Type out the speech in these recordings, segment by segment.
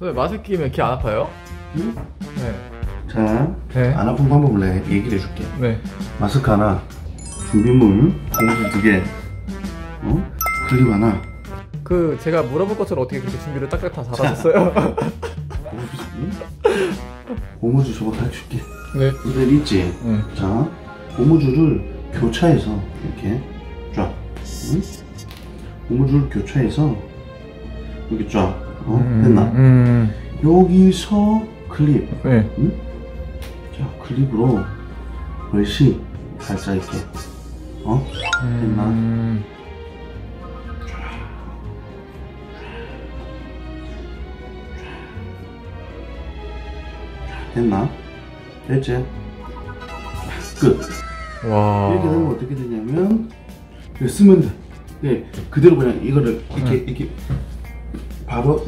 선생님 마스크 끼면 귀 안 아파요? 응? 네. 자, 네. 안 아픈 방법을 내가 얘기를 해줄게. 네. 마스크 하나, 준비물, 공수 두 개, 어? 클립 하나, 그 제가 물어볼 것처럼 어떻게 그렇게 준비를 딱딱 다 잘하셨어요? 고무줄, 저거 다 줄게. 네. 이들 있지? 응. 자, 고무줄을 교차해서 이렇게 쫙, 응? 고무줄 교차해서 이렇게 쫙, 어? 됐나? 음. 여기서 클립, 네. 응? 자, 클립으로 글씨 살짝 이렇게, 어? 됐나? 음. 됐나? 됐지? 끝. 와. 이렇게 되면 어떻게 되냐면 이렇게 쓰면 돼. 예, 그대로 그냥 이거를 이렇게 이렇게 바로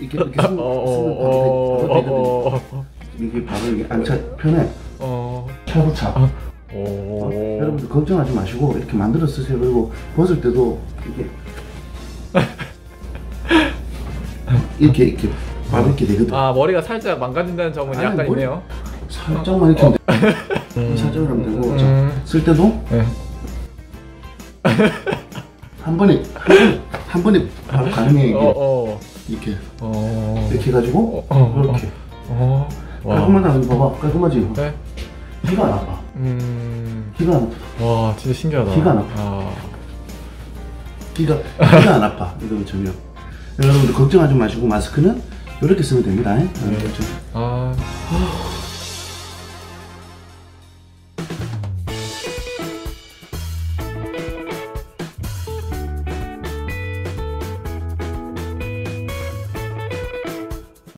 이렇게 이렇게 쓰- 쓰면 어, 바로, 어, 돼, 바로 되거든. 어, 어, 이게 바로 이게 안차 편해. 어. 차로 차. 어. 어? 오. 여러분들 걱정하지 마시고 이렇게 만들어 쓰세요. 그리고 벗을 때도 이렇게 이렇게 이렇게 바로 이렇게 되거든. 아 머리가 살짝 망가진다는 점은 아니, 약간 머리- 있네요. 살짝만 이렇게 하면 돼. 살짝만 하면 되고 자, 음. 쓸 때도 네. 한 번에 한 번에, 가능해 이게 어 어. 이렇게 어. 이렇게 해가지고 어, 어, 이렇게 어. 와. 깔끔하다 이거 봐봐 깔끔하지 네. 피가 안 아파 음. 피가 안 아파 와 진짜 신기하다. 안 아파. 아. 피가 피가 안 아파 이거는 전혀 여러분들 걱정하지 마시고 마스크는 이렇게 쓰면 됩니다 예? 아.